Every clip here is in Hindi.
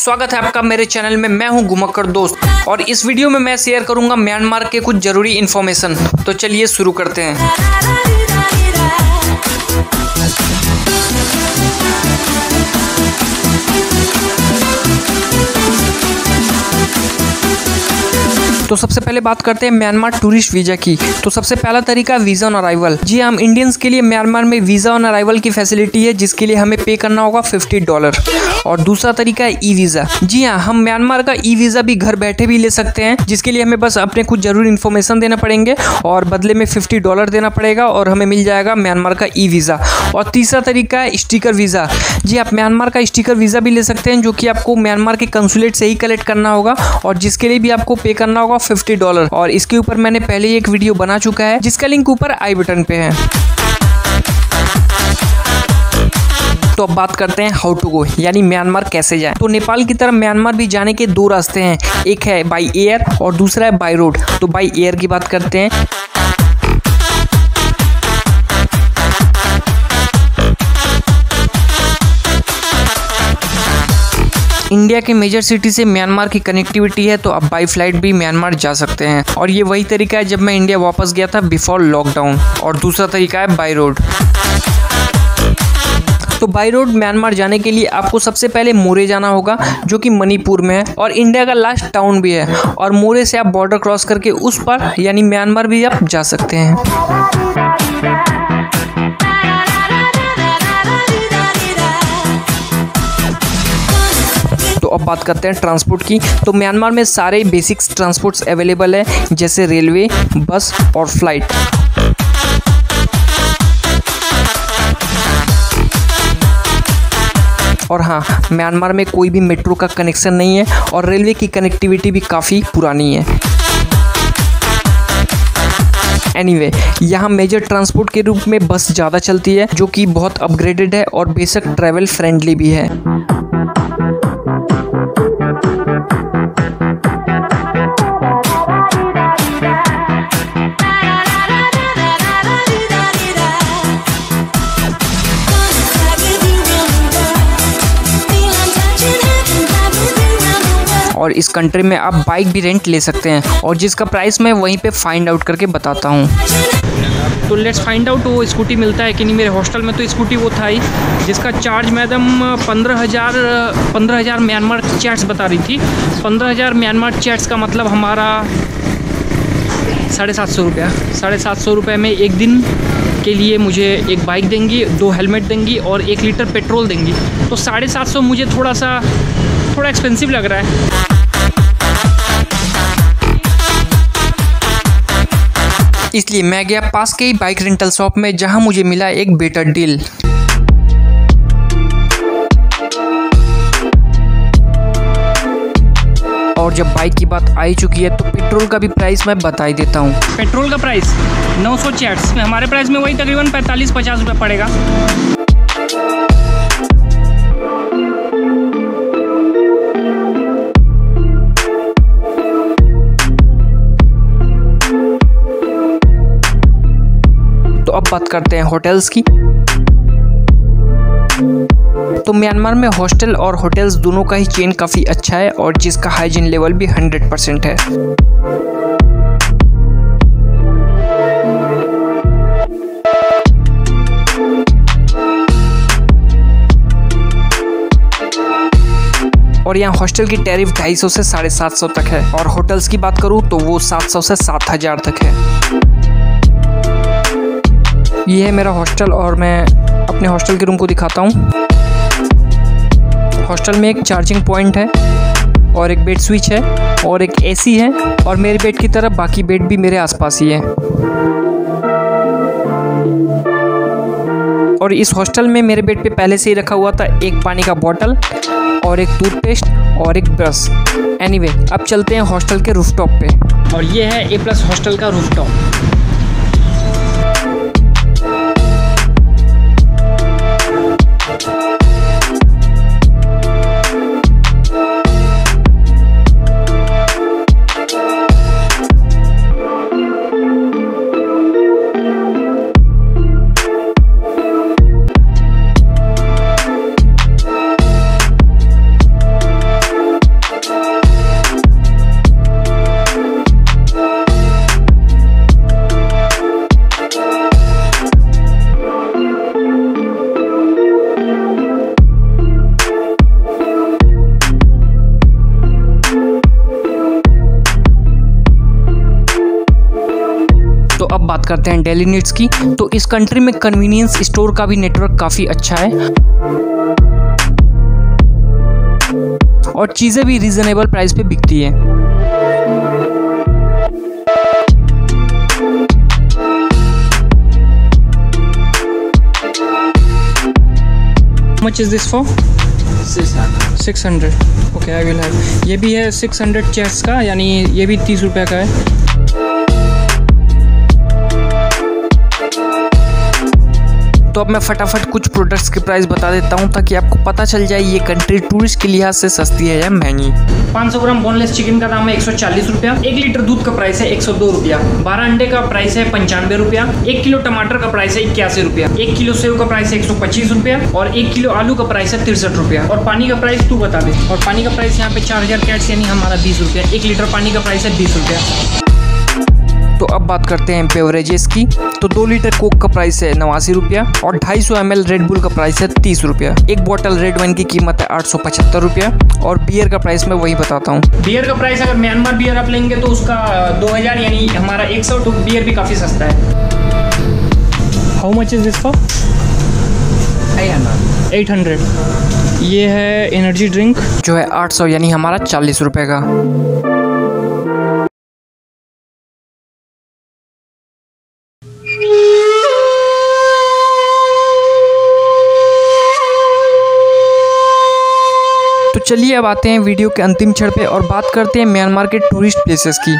स्वागत है आपका मेरे चैनल में। मैं हूँ घुमक्कर दोस्त और इस वीडियो में मैं शेयर करूँगा म्यांमार के कुछ ज़रूरी इन्फॉर्मेशन तो चलिए शुरू करते हैं। तो सबसे पहले बात करते हैं म्यांमार टूरिस्ट वीज़ा की। तो सबसे पहला तरीका वीज़ा ऑन अराइवल जी हम इंडियंस के लिए म्यांमार में वीज़ा ऑन अराइवल की फैसिलिटी है, जिसके लिए हमें पे करना होगा फिफ्टी डॉलर और दूसरा तरीका है ई वीज़ा जी हाँ हम म्यांमार का ई वीज़ा भी घर बैठे भी ले सकते हैं, जिसके लिए हमें बस अपने कुछ ज़रूरी इन्फॉर्मेशन देना पड़ेंगे, और बदले में फिफ्टी डॉलर देना पड़ेगा, और हमें मिल जाएगा म्यांमार का ई वीज़ा और तीसरा तरीका है स्टिकर वीज़ा। जी आप म्यांमार का स्टिकर वीज़ा भी ले सकते हैं, जो कि आपको म्यांमार के कंसुलेट से ही कलेक्ट करना होगा और जिसके लिए भी आपको पे करना होगा फिफ्टी डॉलर। और इसके ऊपर मैंने पहले ही एक वीडियो बना चुका है, जिसका लिंक ऊपर आई बटन पे है। तो अब बात करते हैं हाउ टू गो यानी म्यांमार कैसे जाए। तो नेपाल की तरफ़ म्यांमार भी जाने के दो रास्ते हैं, एक है बाई एयर और दूसरा है बाई रोड तो बाई एयर की बात करते हैं। इंडिया के मेजर सिटी से म्यांमार की कनेक्टिविटी है तो आप बाई फ़्लाइट भी म्यांमार जा सकते हैं। और ये वही तरीका है जब मैं इंडिया वापस गया था बिफोर लॉकडाउन और दूसरा तरीका है बाई रोड तो बाई रोड म्यांमार जाने के लिए आपको सबसे पहले मोरे जाना होगा, जो कि मणिपुर में है। और इंडिया का लास्ट टाउन भी है। और मोरे से आप बॉर्डर क्रॉस करके उस पर, यानी म्यांमार भी आप जा सकते हैं। अब बात करते हैं ट्रांसपोर्ट की तो म्यांमार में सारे बेसिक्स ट्रांसपोर्ट्स अवेलेबल है जैसे रेलवे बस और फ़्लाइट और हाँ म्यांमार में कोई भी मेट्रो का कनेक्शन नहीं है और रेलवे की कनेक्टिविटी भी काफ़ी पुरानी है। एनीवे anyway, यहाँ मेजर ट्रांसपोर्ट के रूप में बस ज़्यादा चलती है जो कि बहुत अपग्रेडेड है और बेशक ट्रैवल फ्रेंडली भी है। और इस कंट्री में आप बाइक भी रेंट ले सकते हैं और जिसका प्राइस मैं वहीं पे फाइंड आउट करके बताता हूँ। तो लेट्स फाइंड आउट वो स्कूटी मिलता है कि नहीं। मेरे हॉस्टल में तो स्कूटी वो था ही, जिसका चार्ज मैडम पंद्रह हज़ार पंद्रह हज़ार म्यांमार चैट्स बता रही थी। पंद्रह हज़ार म्यांमार चैट्स का मतलब हमारा साढ़े सात सौ रुपया। साढ़े सात सौ रुपये में एक दिन के लिए मुझे एक बाइक देंगी, दो हेलमेट देंगी और एक लीटर पेट्रोल देंगी। तो साढ़े सात सौ मुझे थोड़ा सा, थोड़ा एक्सपेंसिव लग रहा है। इसलिए मैं गया पास के ही बाइक रेंटल शॉप में, जहाँ मुझे मिला एक बेटर डील और जब बाइक की बात आई चुकी है तो पेट्रोल का भी प्राइस मैं बता ही देता हूँ। पेट्रोल का प्राइस नौ सौ हमारे प्राइस में वही तकरीबन पैंतालीस पचास रुपये पड़ेगा। बात करते हैं होटल्स की। तो म्यांमार में हॉस्टल और होटल्स दोनों का ही चेन काफ़ी अच्छा है और जिसका हाइजीन लेवल भी 100 परसेंट है। और यहाँ हॉस्टल की टैरिफ सौ से साढ़े सात सौ तक है। और होटल्स की बात करूँ तो वो सात सौ से सात हज़ार तक है। ये है मेरा हॉस्टल और मैं अपने हॉस्टल के रूम को दिखाता हूँ। हॉस्टल में एक चार्जिंग पॉइंट है और एक बेड स्विच है और एक एसी है और मेरे बेड की तरफ़ बाकी बेड भी मेरे आसपास ही है। और इस हॉस्टल में मेरे बेड पे पहले से ही रखा हुआ था एक पानी का बॉटल और एक टूथपेस्ट और एक ब्रश। एनीवे anyway, अब चलते हैं हॉस्टल के रूफटॉप पे। और ये है ए प्लस हॉस्टल का रूफटॉप। बात करते हैं डेली नीड्स की तो इस कंट्री में कन्वीनियंस स्टोर का भी नेटवर्क काफ़ी अच्छा है। और चीज़ें भी रीजनेबल प्राइस पे बिकती है। Much is this for six hundred okay I will have ये भी है सिक्स हंड्रेड चेस का यानी ये भी तीस रुपये का है। तो अब मैं फटाफट कुछ प्रोडक्ट्स के प्राइस बता देता हूँ ताकि आपको पता चल जाए ये कंट्री टूरिस्ट के लिहाज से सस्ती है या महँगी। 500 ग्राम बोनलेस चिकन का दाम है एक सौ एक लीटर दूध का प्राइस है एक सौ बारह अंडे का प्राइस है पंचानवे रुपया। एक किलो टमाटर का प्राइस है इक्यासी रुपया। एक किलो सेव का प्राइस है एक सौ पच्चीस रुपया और एक किलो आलू का प्राइस है तिरसठ रुपया। और पानी का प्राइस तू बता दे। और पानी का प्राइस यहाँ पे चार हज़ार कैट्स यानी हमारा बीस रुपया। एक लीटर पानी का प्राइस है बीस रुपया। तो अब बात करते हैं बेवरेजेस की। तो दो लीटर कोक का प्राइस है नवासी रुपया और ढाई सौ एम रेड बुल का प्राइस है तीस रुपया। एक बॉटल रेड वाइन की कीमत है आठ सौ पचहत्तर रुपया और बियर का प्राइस मैं वही बताता हूँ। बियर का प्राइस अगर म्यांमार बियर आप लेंगे तो उसका दो हज़ार यानी हमारा एक सौ तो बियर भी काफ़ी सस्ता है। How much is this for eight hundred ये है एनर्जी ड्रिंक जो है आठ सौ यानी हमारा चालीस रुपये का। चलिए अब आते हैं वीडियो के अंतिम क्षण पे और बात करते हैं म्यांमार के टूरिस्ट प्लेसेस की।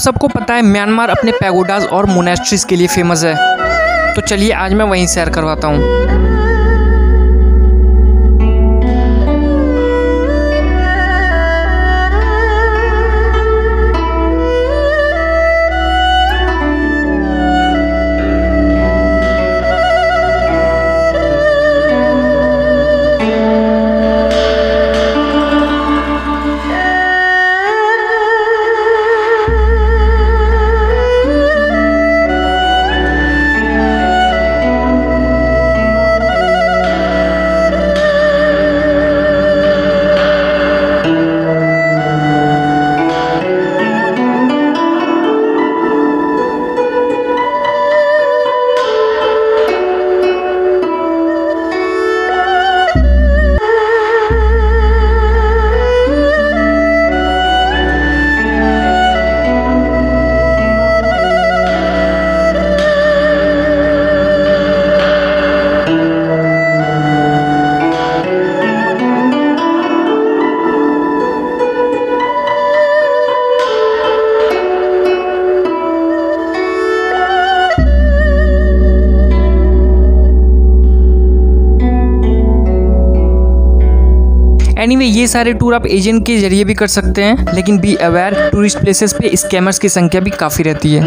सबको पता है म्यांमार अपने पैगोडाज और मोनेस्ट्रीज के लिए फ़ेमस है। तो चलिए आज मैं वहीं सैर करवाता हूँ। एनीवे anyway, ये सारे टूर आप एजेंट के ज़रिए भी कर सकते हैं लेकिन बी अवेयर टूरिस्ट प्लेसेस पे स्कैमर्स की संख्या भी काफ़ी रहती है।